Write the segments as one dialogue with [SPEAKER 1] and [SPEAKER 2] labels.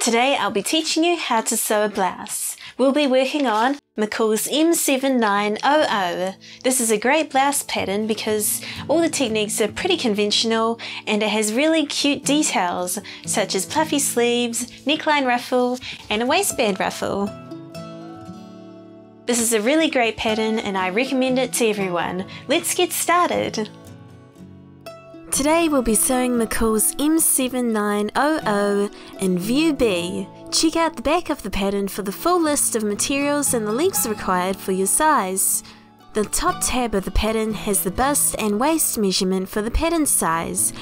[SPEAKER 1] Today I'll be teaching you how to sew a blouse. We'll be working on McCall's M7900. This is a great blouse pattern because all the techniques are pretty conventional and it has really cute details such as puffy sleeves, neckline ruffle and a waistband ruffle. This is a really great pattern and I recommend it to everyone. Let's get started! Today we'll be sewing McCall's M7900 in View B. Check out the back of the pattern for the full list of materials and the lengths required for your size. The top tab of the pattern has the bust and waist measurement for the pattern size.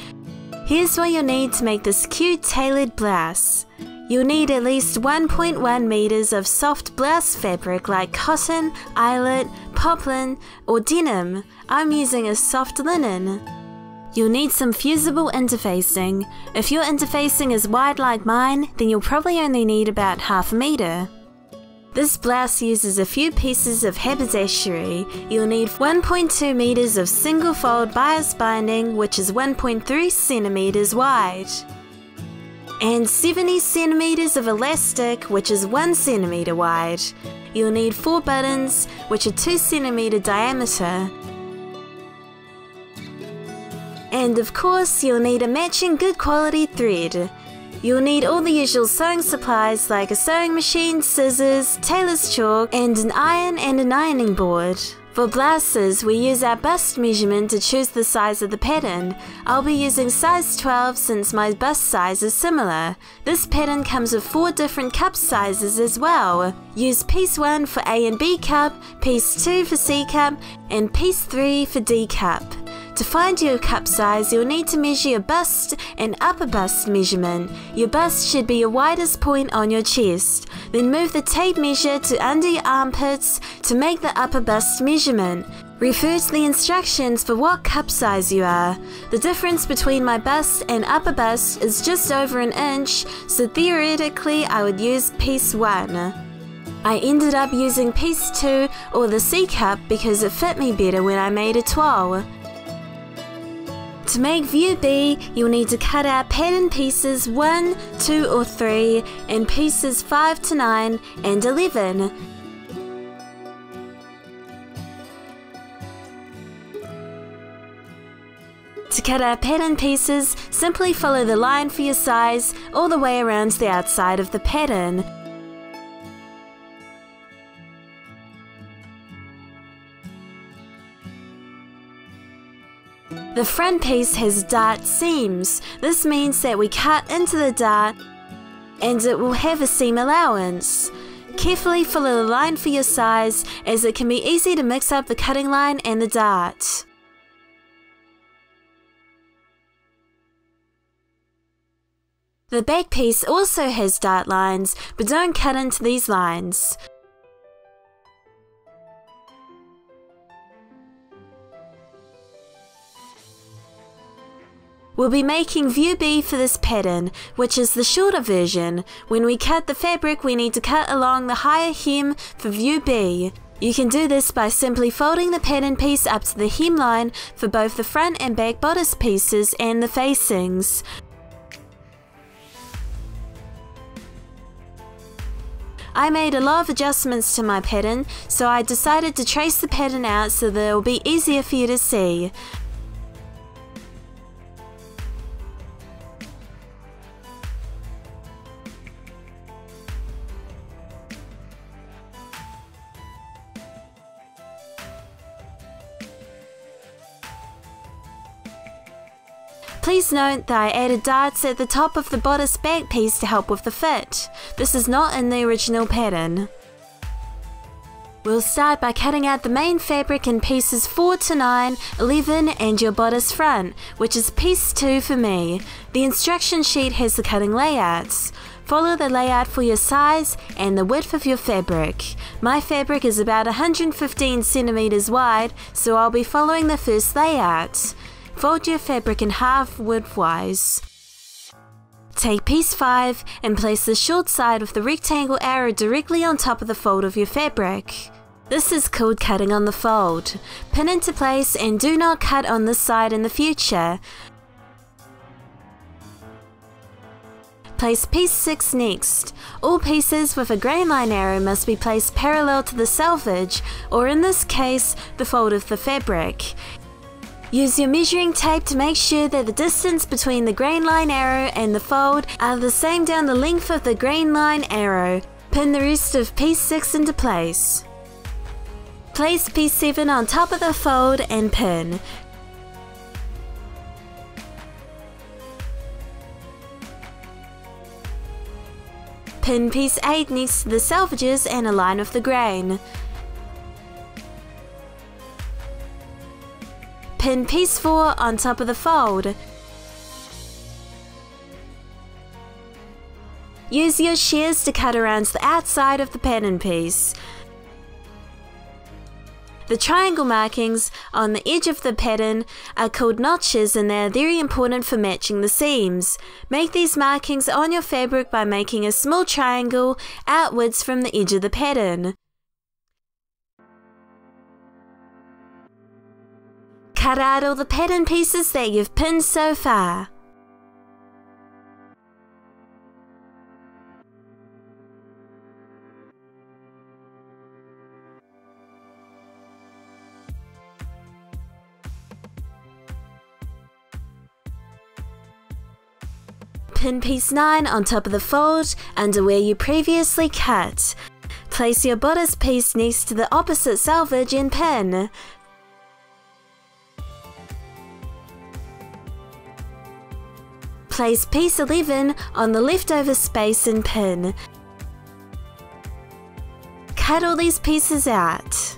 [SPEAKER 1] Here's what you'll need to make this cute tailored blouse. You'll need at least 1.1 meters of soft blouse fabric like cotton, eyelet, poplin, or denim. I'm using a soft linen. You'll need some fusible interfacing. If your interfacing is wide like mine, then you'll probably only need about half a meter. This blouse uses a few pieces of haberdashery. You'll need 1.2 meters of single fold bias binding, which is 1.3 centimeters wide, and 70 centimeters of elastic, which is 1 centimeter wide. You'll need 4 buttons, which are 2 centimeter diameter, and of course, you'll need a matching good quality thread. You'll need all the usual sewing supplies like a sewing machine, scissors, tailor's chalk, and an iron and an ironing board. For blouses, we use our bust measurement to choose the size of the pattern. I'll be using size 12 since my bust size is similar. This pattern comes with 4 different cup sizes as well. Use piece 1 for A and B cup, piece 2 for C cup, and piece 3 for D cup. To find your cup size, you'll need to measure your bust and upper bust measurement. Your bust should be your widest point on your chest. Then move the tape measure to under your armpits to make the upper bust measurement. Refer to the instructions for what cup size you are. The difference between my bust and upper bust is just over an inch, so theoretically I would use piece 1. I ended up using piece 2 or the C cup because it fit me better when I made a toile. To make view B, you'll need to cut out pattern pieces 1, 2 or 3 and pieces 5 to 9 and 11. To cut out pattern pieces, simply follow the line for your size all the way around the outside of the pattern. The front piece has dart seams. This means that we cut into the dart and it will have a seam allowance. Carefully follow the line for your size as it can be easy to mix up the cutting line and the dart. The back piece also has dart lines, but don't cut into these lines. We'll be making view B for this pattern, which is the shorter version. When we cut the fabric, we need to cut along the higher hem for view B. You can do this by simply folding the pattern piece up to the hemline for both the front and back bodice pieces and the facings. I made a lot of adjustments to my pattern, so I decided to trace the pattern out so that it will be easier for you to see. Please note that I added darts at the top of the bodice back piece to help with the fit. This is not in the original pattern. We'll start by cutting out the main fabric in pieces 4 to 9, 11 and your bodice front, which is piece 2 for me. The instruction sheet has the cutting layouts. Follow the layout for your size and the width of your fabric. My fabric is about 115 centimeters wide, so I'll be following the first layout. Fold your fabric in half widthwise. Take piece 5 and place the short side of the rectangle arrow directly on top of the fold of your fabric. This is called cutting on the fold. Pin into place and do not cut on this side in the future. Place piece 6 next. All pieces with a grain line arrow must be placed parallel to the selvage, or in this case, the fold of the fabric. Use your measuring tape to make sure that the distance between the grain line arrow and the fold are the same down the length of the grain line arrow. Pin the rest of piece 6 into place. Place piece 7 on top of the fold and pin. Pin piece 8 next to the selvages and align with the grain. Pin piece 4 on top of the fold. Use your shears to cut around the outside of the pattern piece. The triangle markings on the edge of the pattern are called notches and they are very important for matching the seams. Make these markings on your fabric by making a small triangle outwards from the edge of the pattern. Cut out all the pattern pieces that you've pinned so far. Pin piece 9 on top of the fold under where you previously cut. Place your bodice piece next to the opposite selvage and pin. Place piece 11 on the leftover space and pin. Cut all these pieces out.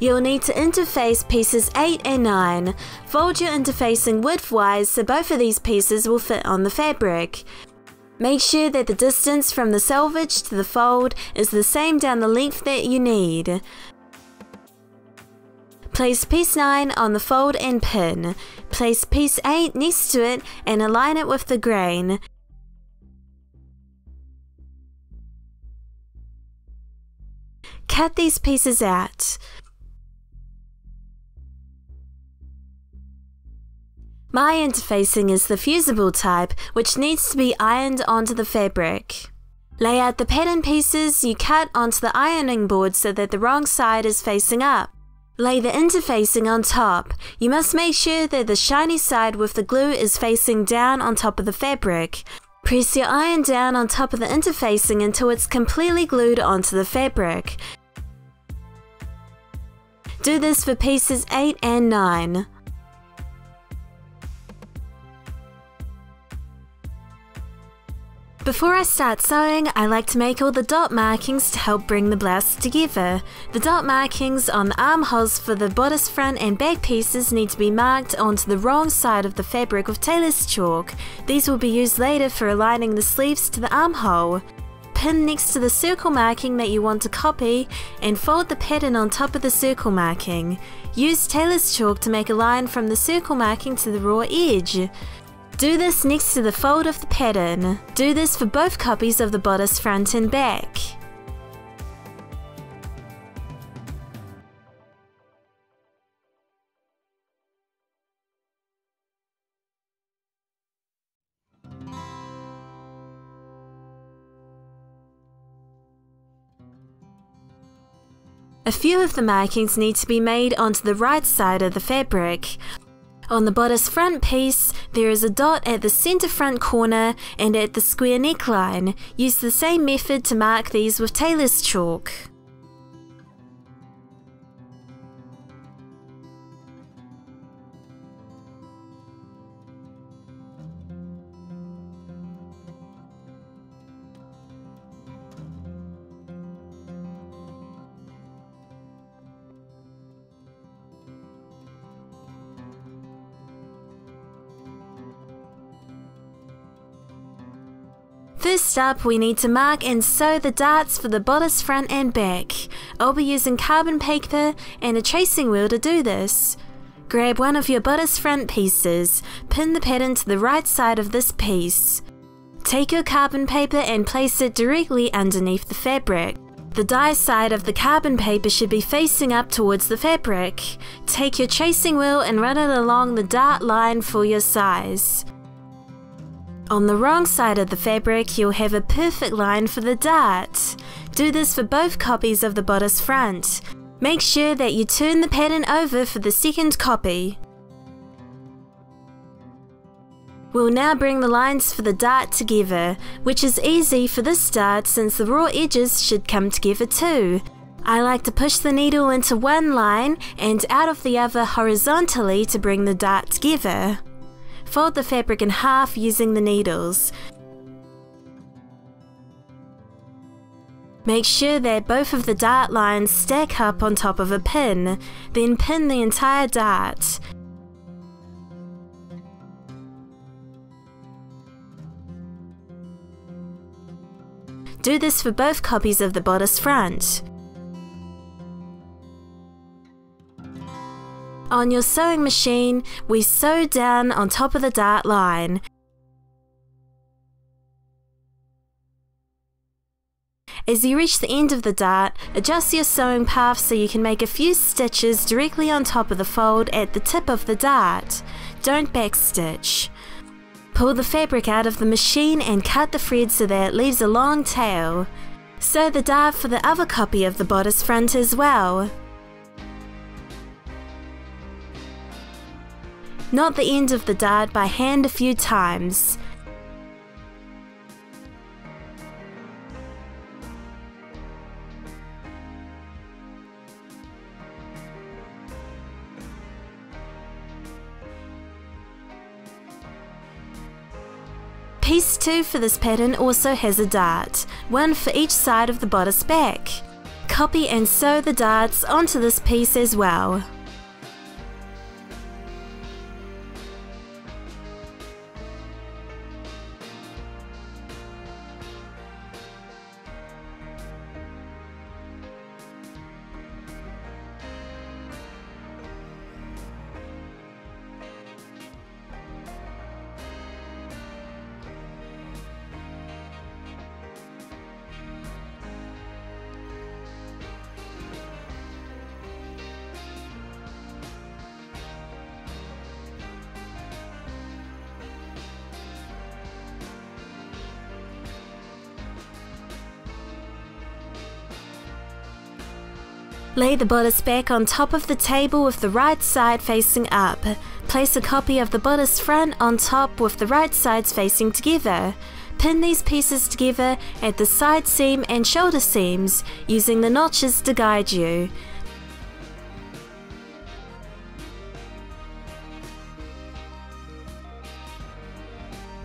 [SPEAKER 1] You'll need to interface pieces 8 and 9. Fold your interfacing widthwise so both of these pieces will fit on the fabric. Make sure that the distance from the selvage to the fold is the same down the length that you need. Place piece 9 on the fold and pin. Place piece 8 next to it and align it with the grain. Cut these pieces out. My interfacing is the fusible type, which needs to be ironed onto the fabric. Lay out the pattern pieces you cut onto the ironing board so that the wrong side is facing up. Lay the interfacing on top. You must make sure that the shiny side with the glue is facing down on top of the fabric. Press your iron down on top of the interfacing until it's completely glued onto the fabric. Do this for pieces 8 and 9. Before I start sewing, I like to make all the dot markings to help bring the blouse together. The dot markings on the armholes for the bodice front and back pieces need to be marked onto the wrong side of the fabric with tailor's chalk. These will be used later for aligning the sleeves to the armhole. Pin next to the circle marking that you want to copy and fold the pattern on top of the circle marking. Use tailor's chalk to make a line from the circle marking to the raw edge. Do this next to the fold of the pattern. Do this for both copies of the bodice front and back. A few of the markings need to be made onto the right side of the fabric. On the bodice front piece, there is a dot at the centre front corner and at the square neckline. Use the same method to mark these with tailor's chalk. First up, we need to mark and sew the darts for the bodice front and back. I'll be using carbon paper and a tracing wheel to do this. Grab one of your bodice front pieces, pin the pattern to the right side of this piece. Take your carbon paper and place it directly underneath the fabric. The dye side of the carbon paper should be facing up towards the fabric. Take your tracing wheel and run it along the dart line for your size. On the wrong side of the fabric, you'll have a perfect line for the dart. Do this for both copies of the bodice front. Make sure that you turn the pattern over for the second copy. We'll now bring the lines for the dart together, which is easy for this dart since the raw edges should come together too. I like to push the needle into one line and out of the other horizontally to bring the dart together. Fold the fabric in half using the needles. Make sure that both of the dart lines stack up on top of a pin, then pin the entire dart. Do this for both copies of the bodice front. On your sewing machine, we sew down on top of the dart line. As you reach the end of the dart, adjust your sewing path so you can make a few stitches directly on top of the fold at the tip of the dart. Don't backstitch. Pull the fabric out of the machine and cut the thread so that it leaves a long tail. Sew the dart for the other copy of the bodice front as well. Knot the end of the dart by hand a few times. Piece 2 for this pattern also has a dart, one for each side of the bodice back. Copy and sew the darts onto this piece as well. Lay the bodice back on top of the table with the right side facing up. Place a copy of the bodice front on top with the right sides facing together. Pin these pieces together at the side seam and shoulder seams using the notches to guide you.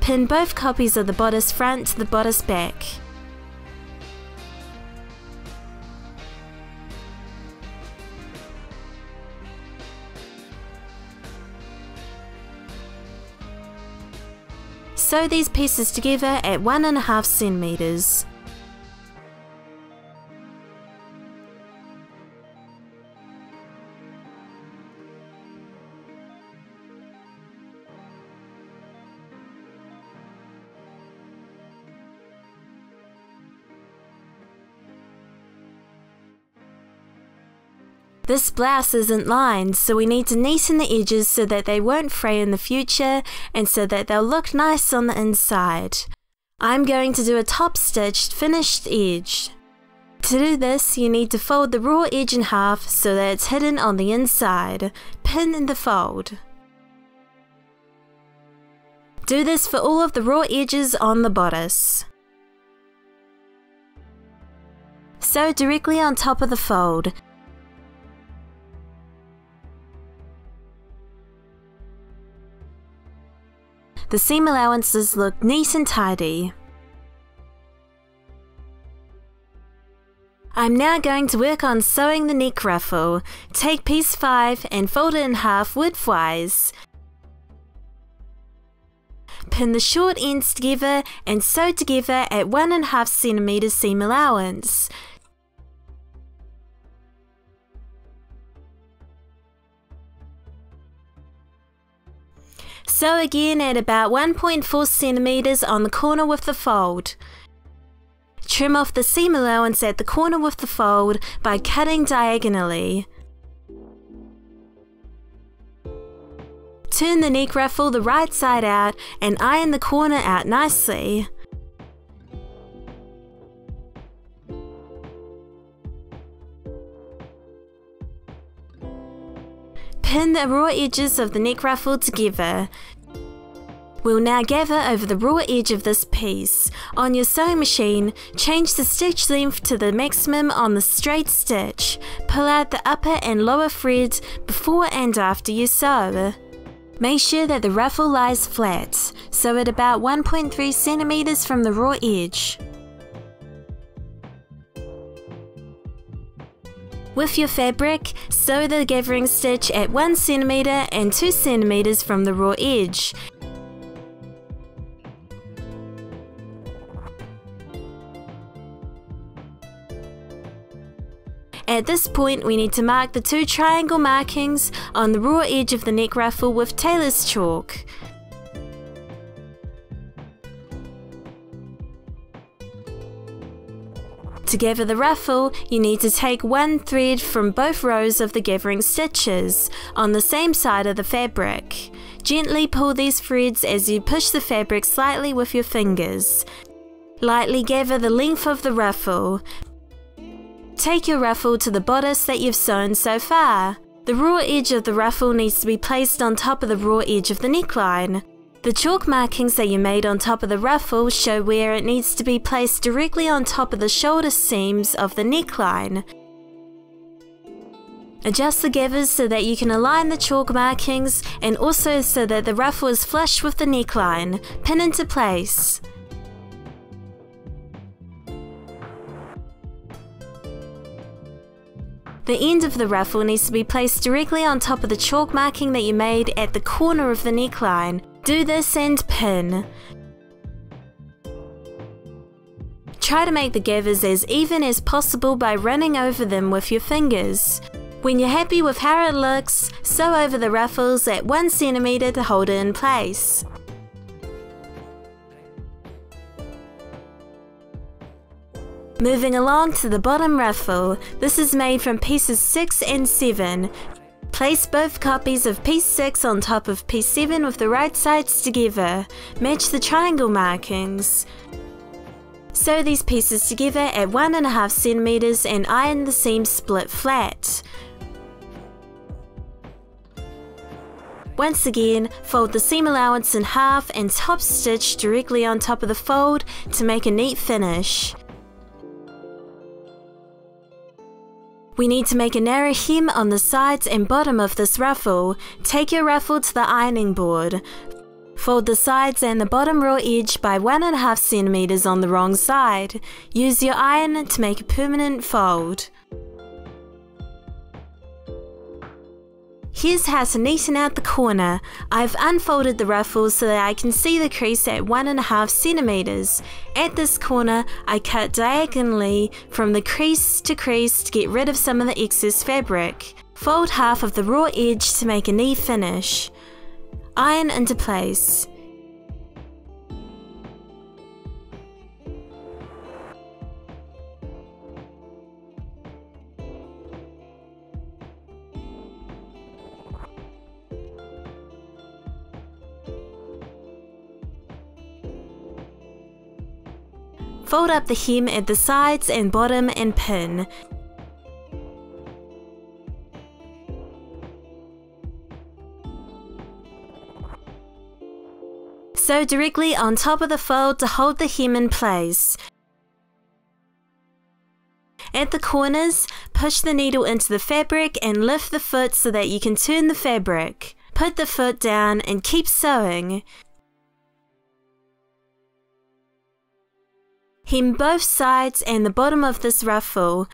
[SPEAKER 1] Pin both copies of the bodice front to the bodice back. Sew these pieces together at 1.5 centimeters. This blouse isn't lined, so we need to neaten the edges so that they won't fray in the future and so that they'll look nice on the inside. I'm going to do a top stitched finished edge. To do this, you need to fold the raw edge in half so that it's hidden on the inside. Pin in the fold. Do this for all of the raw edges on the bodice. Sew directly on top of the fold, The seam allowances look neat and tidy. I'm now going to work on sewing the neck ruffle. Take piece 5 and fold it in half widthwise. Pin the short ends together and sew together at 1.5 cm seam allowance. Sew again at about 1.4 centimeters on the corner with the fold. Trim off the seam allowance at the corner with the fold by cutting diagonally. Turn the neck ruffle the right side out and iron the corner out nicely. Pin the raw edges of the neck ruffle together. We'll now gather over the raw edge of this piece. On your sewing machine, change the stitch length to the maximum on the straight stitch. Pull out the upper and lower threads before and after you sew. Make sure that the ruffle lies flat, sew at about 1.3 centimeters from the raw edge. With your fabric, sew the gathering stitch at 1 cm and 2 cm from the raw edge. At this point we need to mark the two triangle markings on the raw edge of the neck ruffle with tailor's chalk. To gather the ruffle, you need to take one thread from both rows of the gathering stitches on the same side of the fabric. Gently pull these threads as you push the fabric slightly with your fingers. Lightly gather the length of the ruffle. Take your ruffle to the bodice that you've sewn so far. The raw edge of the ruffle needs to be placed on top of the raw edge of the neckline. The chalk markings that you made on top of the ruffle show where it needs to be placed directly on top of the shoulder seams of the neckline. Adjust the gathers so that you can align the chalk markings and also so that the ruffle is flush with the neckline. Pin into place. The end of the ruffle needs to be placed directly on top of the chalk marking that you made at the corner of the neckline. Do this and pin. Try to make the gathers as even as possible by running over them with your fingers. When you're happy with how it looks, sew over the ruffles at 1cm to hold it in place. Moving along to the bottom ruffle, this is made from pieces 6 and 7. Place both copies of piece 6 on top of piece 7 with the right sides together. Match the triangle markings. Sew these pieces together at 1.5 centimeters and iron the seam split flat. Once again, fold the seam allowance in half and top stitch directly on top of the fold to make a neat finish. We need to make a narrow hem on the sides and bottom of this ruffle. Take your ruffle to the ironing board. Fold the sides and the bottom raw edge by 1.5 centimeters on the wrong side. Use your iron to make a permanent fold. Here's how to neaten out the corner. I've unfolded the ruffles so that I can see the crease at 1.5 centimeters. At this corner, I cut diagonally from the crease to crease to get rid of some of the excess fabric. Fold half of the raw edge to make a knee finish. Iron into place. Fold up the hem at the sides and bottom and pin. Sew directly on top of the fold to hold the hem in place. At the corners, push the needle into the fabric and lift the foot so that you can turn the fabric. Put the foot down and keep sewing. Hem both sides and the bottom of this ruffle.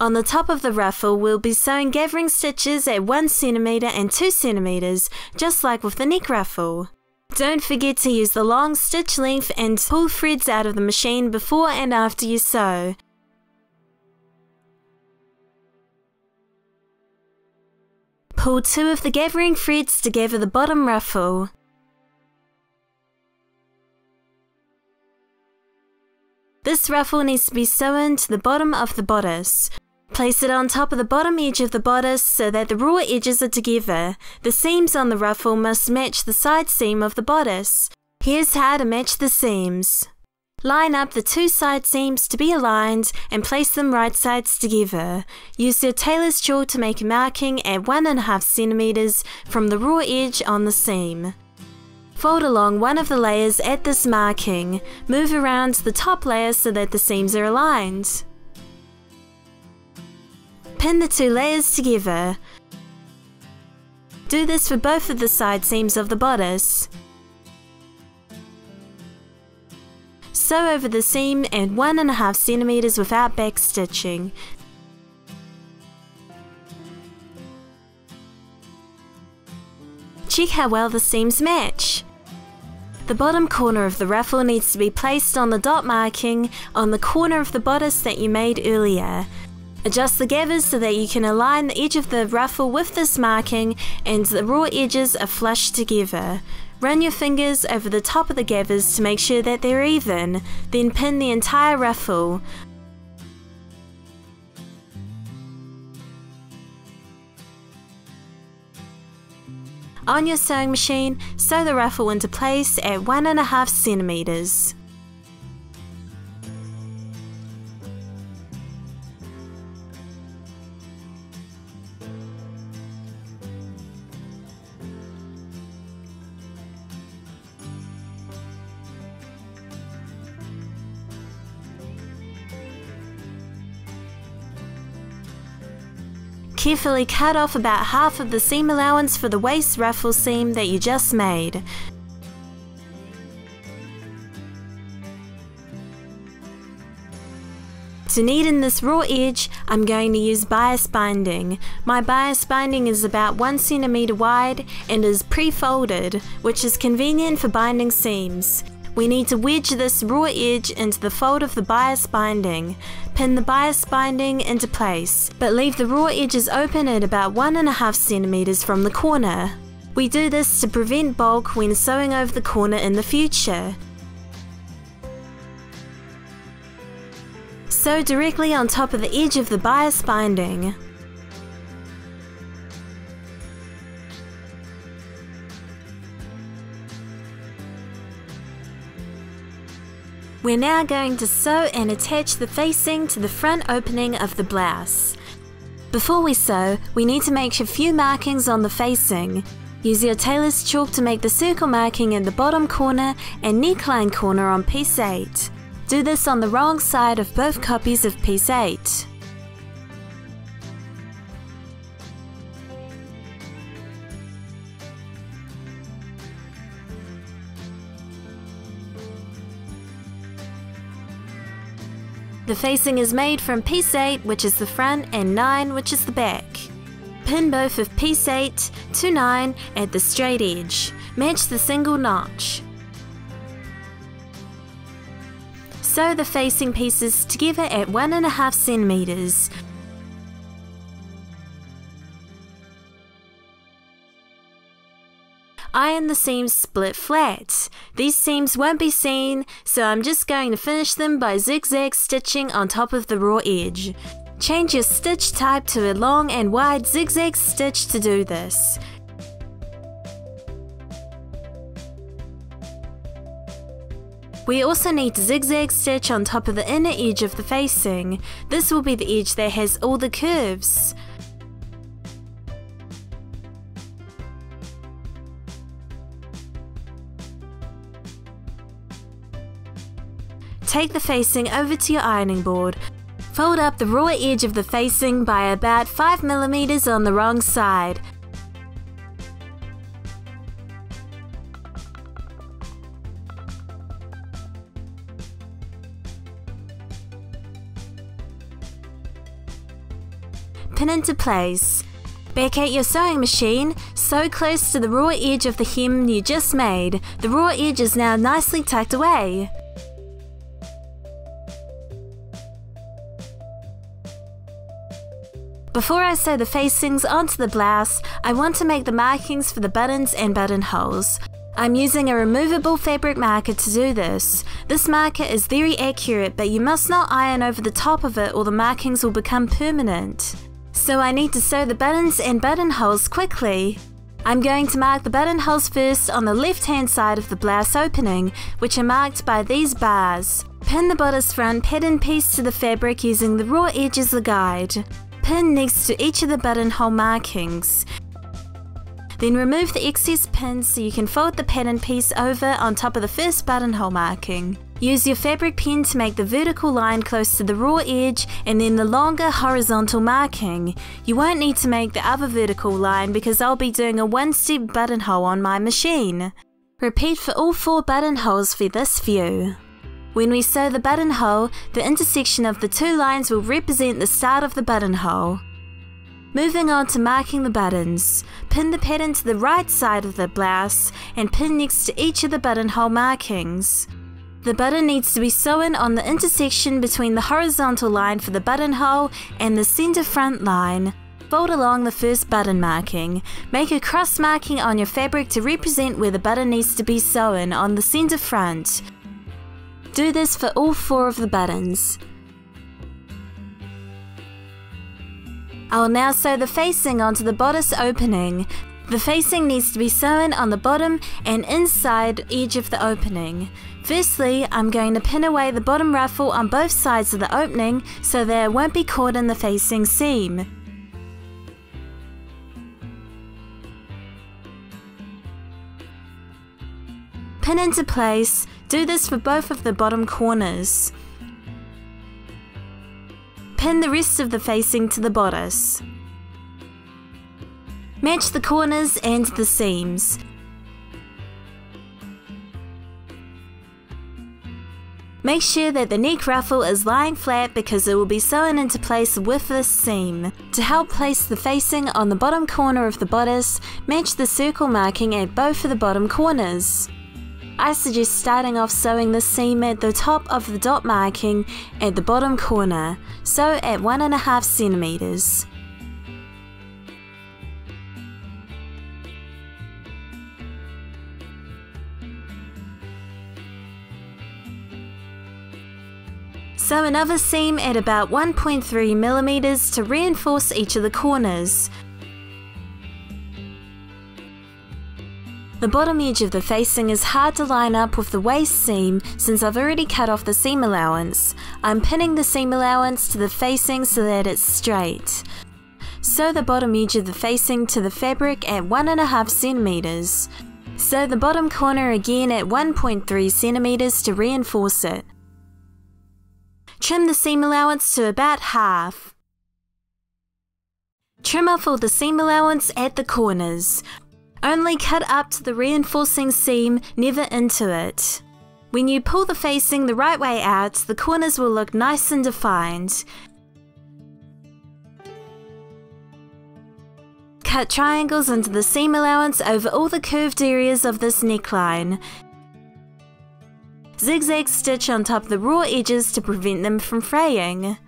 [SPEAKER 1] On the top of the ruffle, we'll be sewing gathering stitches at 1cm and 2cm, just like with the neck ruffle. Don't forget to use the long stitch length and pull threads out of the machine before and after you sew. Pull two of the gathering threads to gather the bottom ruffle. This ruffle needs to be sewn to the bottom of the bodice. Place it on top of the bottom edge of the bodice so that the raw edges are together. The seams on the ruffle must match the side seam of the bodice. Here's how to match the seams. Line up the two side seams to be aligned and place them right sides together. Use your tailor's chalk to make a marking at 1.5 centimeters from the raw edge on the seam. Fold along one of the layers at this marking. Move around the top layer so that the seams are aligned. Pin the two layers together. Do this for both of the side seams of the bodice. Sew over the seam and 1.5 centimeters without back stitching. Check how well the seams match. The bottom corner of the ruffle needs to be placed on the dot marking on the corner of the bodice that you made earlier. Adjust the gathers so that you can align the edge of the ruffle with this marking and the raw edges are flush together. Run your fingers over the top of the gathers to make sure that they're even, then pin the entire ruffle. On your sewing machine, sew the ruffle into place at 1.5 centimeters. Carefully cut off about half of the seam allowance for the waist ruffle seam that you just made. To neaten this raw edge, I'm going to use bias binding. My bias binding is about 1 cm wide and is pre-folded, which is convenient for binding seams. We need to wedge this raw edge into the fold of the bias binding. Pin the bias binding into place, but leave the raw edges open at about 1.5 centimeters from the corner. We do this to prevent bulk when sewing over the corner in the future. Sew directly on top of the edge of the bias binding. We're now going to sew and attach the facing to the front opening of the blouse. Before we sew, we need to make a few markings on the facing. Use your tailor's chalk to make the circle marking in the bottom corner and neckline corner on piece 8. Do this on the wrong side of both copies of piece 8. The facing is made from piece 8 which is the front and 9 which is the back. Pin both of piece 8 to 9 at the straight edge. Match the single notch. Sew the facing pieces together at 1.5 centimeters. Iron the seams split flat. These seams won't be seen, so I'm just going to finish them by zigzag stitching on top of the raw edge. Change your stitch type to a long and wide zigzag stitch to do this. We also need to zigzag stitch on top of the inner edge of the facing. This will be the edge that has all the curves. Take the facing over to your ironing board. Fold up the raw edge of the facing by about 5mm on the wrong side. Pin into place. Back at your sewing machine, sew close to the raw edge of the hem you just made. The raw edge is now nicely tucked away. Before I sew the facings onto the blouse, I want to make the markings for the buttons and buttonholes. I'm using a removable fabric marker to do this. This marker is very accurate but you must not iron over the top of it or the markings will become permanent. So I need to sew the buttons and buttonholes quickly. I'm going to mark the buttonholes first on the left hand side of the blouse opening, which are marked by these bars. Pin the bodice front pattern piece to the fabric using the raw edge as a guide. Pin next to each of the buttonhole markings. Then remove the excess pins so you can fold the pattern piece over on top of the first buttonhole marking. Use your fabric pen to make the vertical line close to the raw edge and then the longer horizontal marking. You won't need to make the other vertical line because I'll be doing a one-step buttonhole on my machine. Repeat for all four buttonholes for this view. When we sew the buttonhole, the intersection of the two lines will represent the start of the buttonhole. Moving on to marking the buttons, pin the pattern to the right side of the blouse and pin next to each of the buttonhole markings. The button needs to be sewn on the intersection between the horizontal line for the buttonhole and the center front line. Fold along the first button marking. Make a cross marking on your fabric to represent where the button needs to be sewn on the center front. Do this for all four of the buttons. I will now sew the facing onto the bodice opening. The facing needs to be sewn on the bottom and inside edge of the opening. Firstly, I'm going to pin away the bottom ruffle on both sides of the opening so that it won't be caught in the facing seam. Pin into place, do this for both of the bottom corners. Pin the rest of the facing to the bodice. Match the corners and the seams. Make sure that the neck ruffle is lying flat because it will be sewn into place with this seam. To help place the facing on the bottom corner of the bodice, match the circle marking at both of the bottom corners. I suggest starting off sewing the seam at the top of the dot marking at the bottom corner, sew at 1.5 centimeters. Sew another seam at about 1.3 millimeters to reinforce each of the corners. The bottom edge of the facing is hard to line up with the waist seam since I've already cut off the seam allowance. I'm pinning the seam allowance to the facing so that it's straight. Sew the bottom edge of the facing to the fabric at 1.5 centimeters. Sew the bottom corner again at 1.3 centimeters to reinforce it. Trim the seam allowance to about half. Trim off all the seam allowance at the corners. Only cut up to the reinforcing seam, never into it. When you pull the facing the right way out, the corners will look nice and defined. Cut triangles into the seam allowance over all the curved areas of this neckline. Zigzag stitch on top of the raw edges to prevent them from fraying.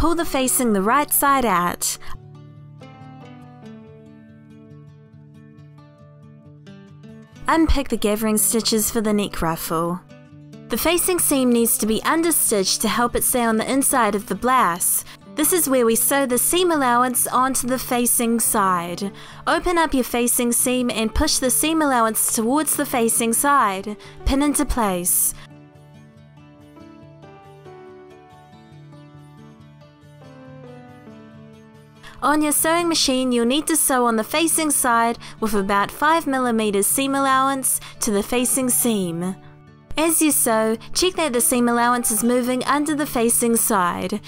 [SPEAKER 1] Pull the facing the right side out. Unpick the gathering stitches for the neck ruffle. The facing seam needs to be understitched to help it stay on the inside of the blouse. This is where we sew the seam allowance onto the facing side. Open up your facing seam and push the seam allowance towards the facing side. Pin into place. On your sewing machine, you'll need to sew on the facing side with about 5mm seam allowance to the facing seam. As you sew, check that the seam allowance is moving under the facing side.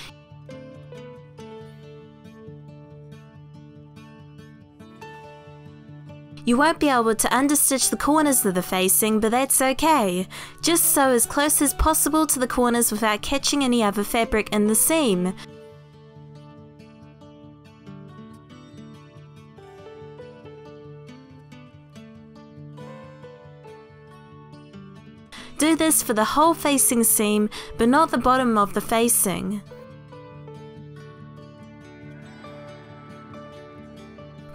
[SPEAKER 1] You won't be able to understitch the corners of the facing, but that's okay. Just sew as close as possible to the corners without catching any other fabric in the seam. Do this for the whole facing seam, but not the bottom of the facing.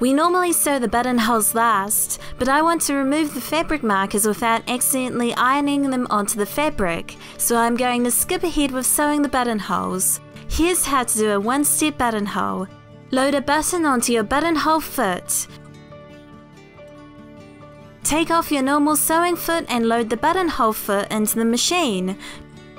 [SPEAKER 1] We normally sew the buttonholes last, but I want to remove the fabric markers without accidentally ironing them onto the fabric, so I'm going to skip ahead with sewing the buttonholes. Here's how to do a one-step buttonhole. Load a button onto your buttonhole foot. Take off your normal sewing foot and load the buttonhole foot into the machine.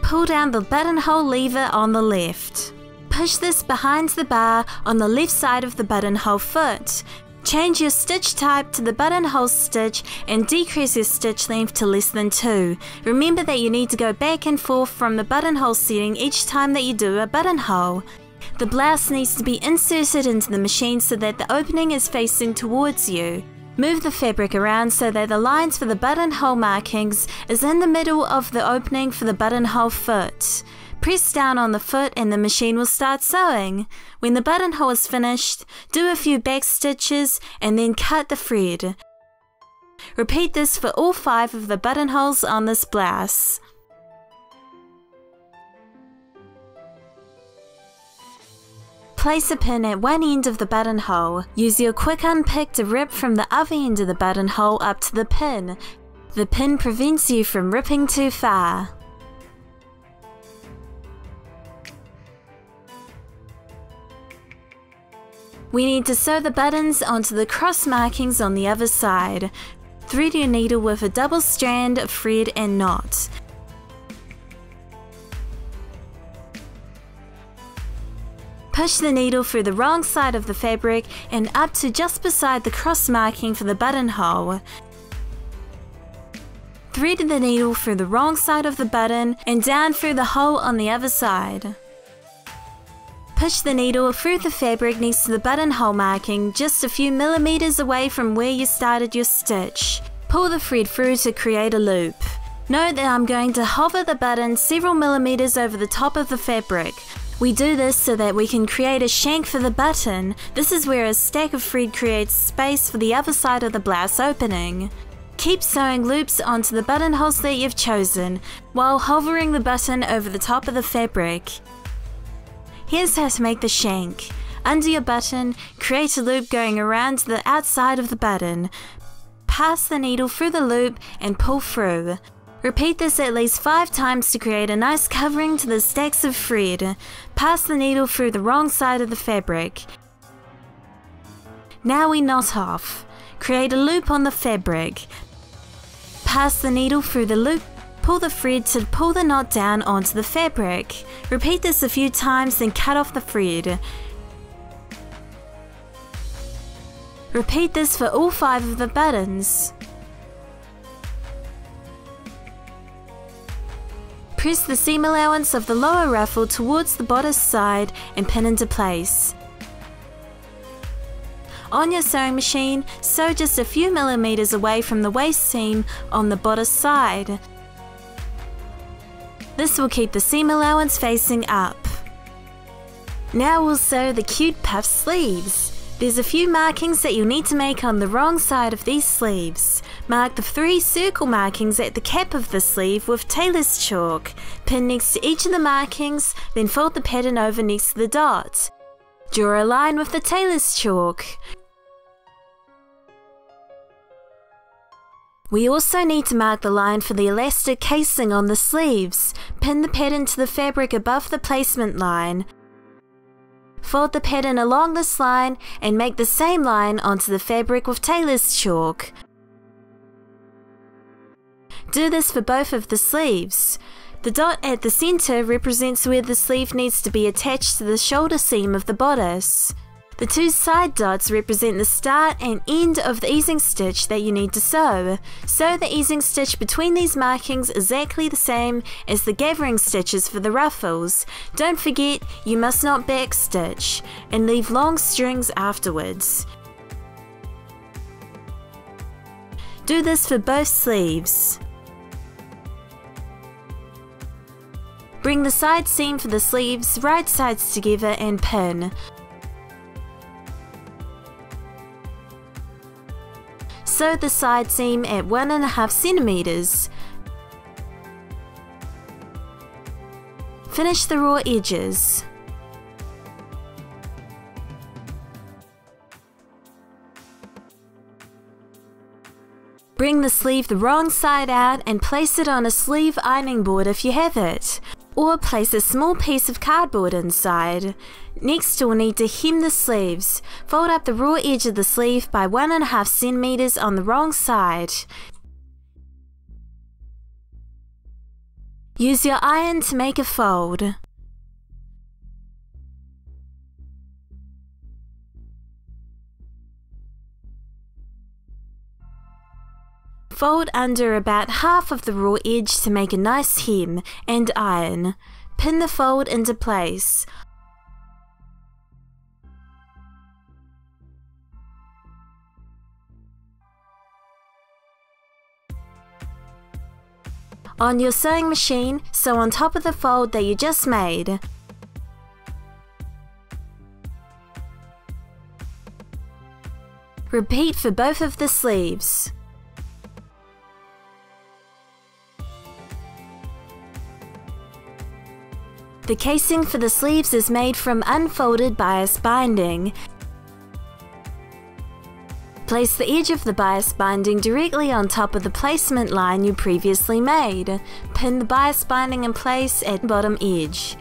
[SPEAKER 1] Pull down the buttonhole lever on the left. Push this behind the bar on the left side of the buttonhole foot. Change your stitch type to the buttonhole stitch and decrease your stitch length to less than 2. Remember that you need to go back and forth from the buttonhole setting each time that you do a buttonhole. The blouse needs to be inserted into the machine so that the opening is facing towards you. Move the fabric around so that the lines for the buttonhole markings is in the middle of the opening for the buttonhole foot. Press down on the foot and the machine will start sewing. When the buttonhole is finished, do a few back stitches and then cut the thread. Repeat this for all five of the buttonholes on this blouse. Place a pin at one end of the buttonhole. Use your quick unpick to rip from the other end of the buttonhole up to the pin. The pin prevents you from ripping too far. We need to sew the buttons onto the cross markings on the other side. Thread your needle with a double strand of thread and knot. Push the needle through the wrong side of the fabric and up to just beside the cross marking for the buttonhole. Thread the needle through the wrong side of the button and down through the hole on the other side. Push the needle through the fabric next to the buttonhole marking just a few millimeters away from where you started your stitch. Pull the thread through to create a loop. Note that I'm going to hover the button several millimeters over the top of the fabric. We do this so that we can create a shank for the button. This is where a stack of thread creates space for the other side of the blouse opening. Keep sewing loops onto the buttonholes that you've chosen, while hovering the button over the top of the fabric. Here's how to make the shank. Under your button, create a loop going around the outside of the button. Pass the needle through the loop and pull through. Repeat this at least 5 times to create a nice covering to the stacks of thread. Pass the needle through the wrong side of the fabric. Now we knot off. Create a loop on the fabric. Pass the needle through the loop, pull the thread to pull the knot down onto the fabric. Repeat this a few times then cut off the thread. Repeat this for all five of the buttons. Press the seam allowance of the lower ruffle towards the bodice side and pin into place. On your sewing machine, sew just a few millimeters away from the waist seam on the bodice side. This will keep the seam allowance facing up. Now we'll sew the cute puff sleeves. There's a few markings that you'll need to make on the wrong side of these sleeves. Mark the three circle markings at the cap of the sleeve with tailor's chalk. Pin next to each of the markings, then fold the pattern over next to the dot. Draw a line with the tailor's chalk. We also need to mark the line for the elastic casing on the sleeves. Pin the pattern to the fabric above the placement line. Fold the pattern along this line and make the same line onto the fabric with tailor's chalk. Do this for both of the sleeves. The dot at the center represents where the sleeve needs to be attached to the shoulder seam of the bodice. The two side dots represent the start and end of the easing stitch that you need to sew. Sew the easing stitch between these markings exactly the same as the gathering stitches for the ruffles. Don't forget, you must not backstitch, and leave long strings afterwards. Do this for both sleeves. Bring the side seam for the sleeves right sides together and pin. Sew the side seam at 1.5 centimeters. finish the raw edges. Bring the sleeve the wrong side out and place it on a sleeve ironing board if you have it, or place a small piece of cardboard inside. Next you'll need to hem the sleeves. Fold up the raw edge of the sleeve by 1.5 centimeters on the wrong side. Use your iron to make a fold. Fold under about half of the raw edge to make a nice hem and iron. Pin the fold into place. On your sewing machine, sew on top of the fold that you just made. Repeat for both of the sleeves. The casing for the sleeves is made from unfolded bias binding. Place the edge of the bias binding directly on top of the placement line you previously made. Pin the bias binding in place at bottom edge.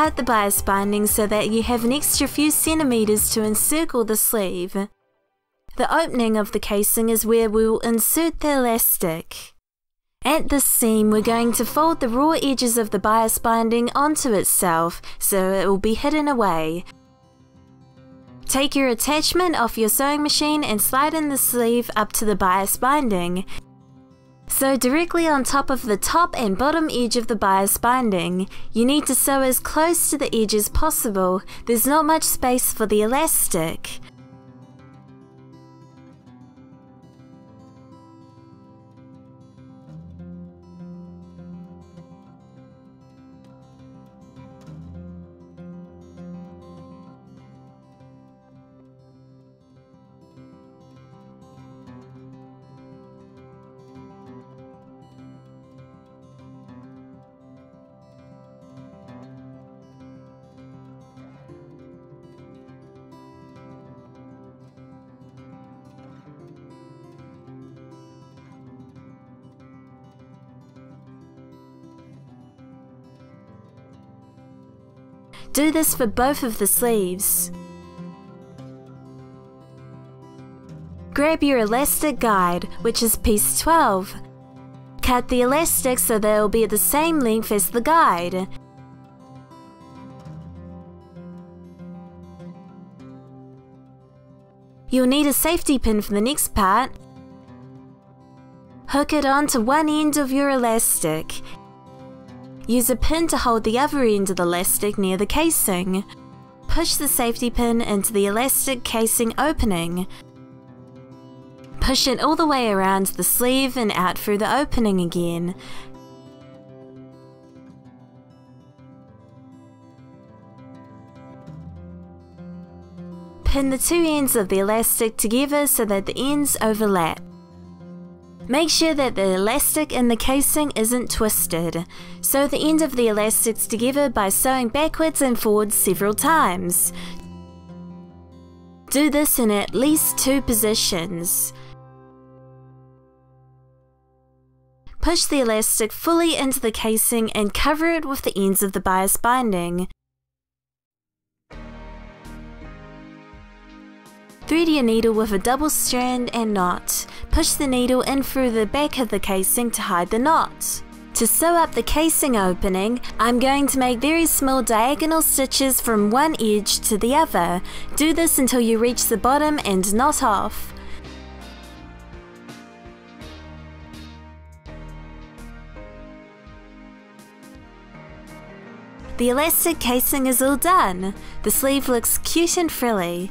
[SPEAKER 1] Cut the bias binding so that you have an extra few centimeters to encircle the sleeve. The opening of the casing is where we will insert the elastic. At this seam, we're going to fold the raw edges of the bias binding onto itself so it will be hidden away. Take your attachment off your sewing machine and slide in the sleeve up to the bias binding. Sew directly on top of the top and bottom edge of the bias binding. You need to sew as close to the edge as possible, there's not much space for the elastic. Do this for both of the sleeves. Grab your elastic guide, which is piece 12. Cut the elastic so they'll be the same length as the guide. You'll need a safety pin for the next part. Hook it onto one end of your elastic Use a pin to hold the other end of the elastic near the casing. Push the safety pin into the elastic casing opening. Push it all the way around the sleeve and out through the opening again. Pin the two ends of the elastic together so that the ends overlap. Make sure that the elastic in the casing isn't twisted. Sew the end of the elastics together by sewing backwards and forwards several times. Do this in at least two positions. Push the elastic fully into the casing and cover it with the ends of the bias binding. Thread your needle with a double strand and knot. Push the needle in through the back of the casing to hide the knot. To sew up the casing opening, I'm going to make very small diagonal stitches from one edge to the other. Do this until you reach the bottom and knot off. The elastic casing is all done. The sleeve looks cute and frilly.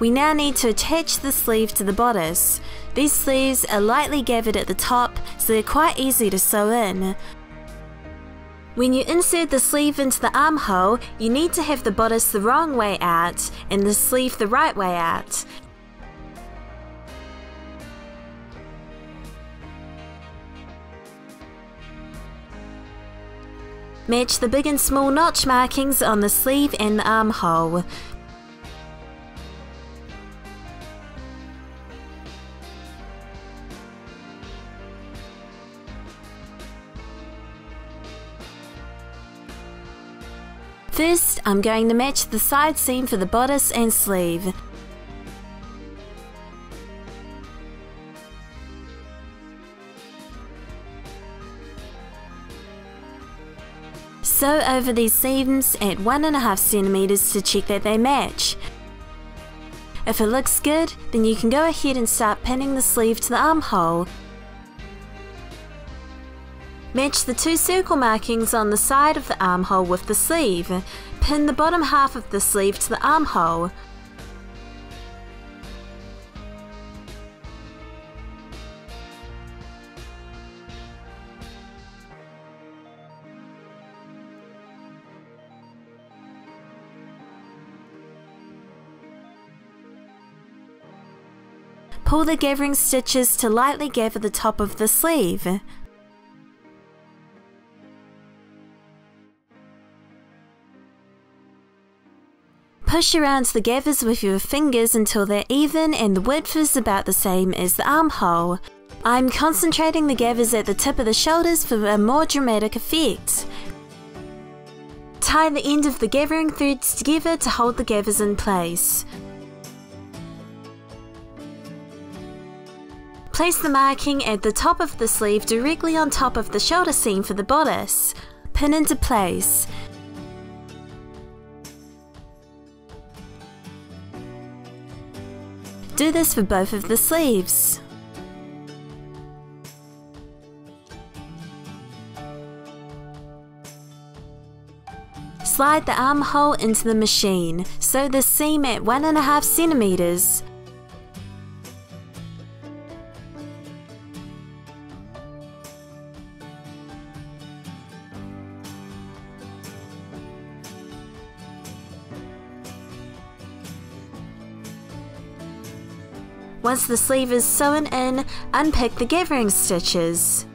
[SPEAKER 1] We now need to attach the sleeve to the bodice. These sleeves are lightly gathered at the top, so they're quite easy to sew in. When you insert the sleeve into the armhole, you need to have the bodice the wrong way out and the sleeve the right way out. Match the big and small notch markings on the sleeve and the armhole. I'm going to match the side seam for the bodice and sleeve. Sew over these seams at 1.5 centimeters to check that they match. If it looks good, then you can go ahead and start pinning the sleeve to the armhole. Match the two circle markings on the side of the armhole with the sleeve. Pin the bottom half of the sleeve to the armhole. Pull the gathering stitches to lightly gather the top of the sleeve. Push around the gathers with your fingers until they're even and the width is about the same as the armhole. I'm concentrating the gathers at the tip of the shoulders for a more dramatic effect. Tie the end of the gathering threads together to hold the gathers in place. Place the marking at the top of the sleeve directly on top of the shoulder seam for the bodice. Pin into place. Do this for both of the sleeves. Slide the armhole into the machine, sew the seam at 1.5 centimeters. Once the sleeve is sewn in, unpick the gathering stitches.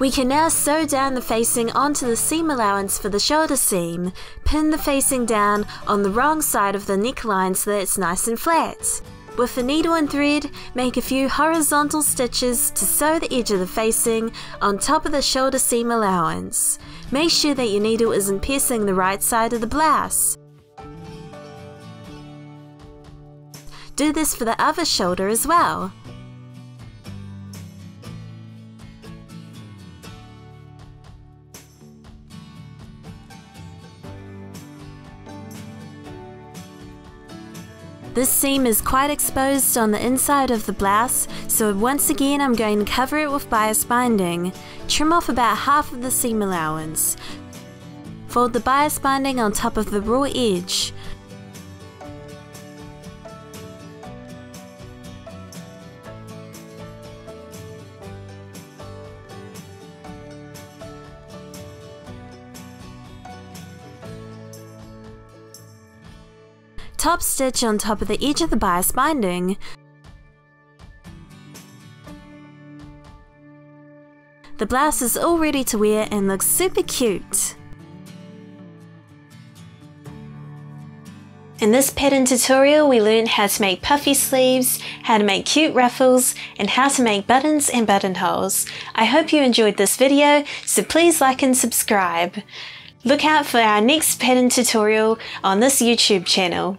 [SPEAKER 1] We can now sew down the facing onto the seam allowance for the shoulder seam. Pin the facing down on the wrong side of the neckline so that it's nice and flat. With a needle and thread, make a few horizontal stitches to sew the edge of the facing on top of the shoulder seam allowance. Make sure that your needle isn't piercing the right side of the blouse. Do this for the other shoulder as well. This seam is quite exposed on the inside of the blouse, so once again I'm going to cover it with bias binding. Trim off about half of the seam allowance. Fold the bias binding on top of the raw edge. Top stitch on top of the edge of the bias binding. The blouse is all ready to wear and looks super cute. In this pattern tutorial we learned how to make puffy sleeves, how to make cute ruffles, and how to make buttons and buttonholes. I hope you enjoyed this video, so please like and subscribe. Look out for our next pattern tutorial on this YouTube channel.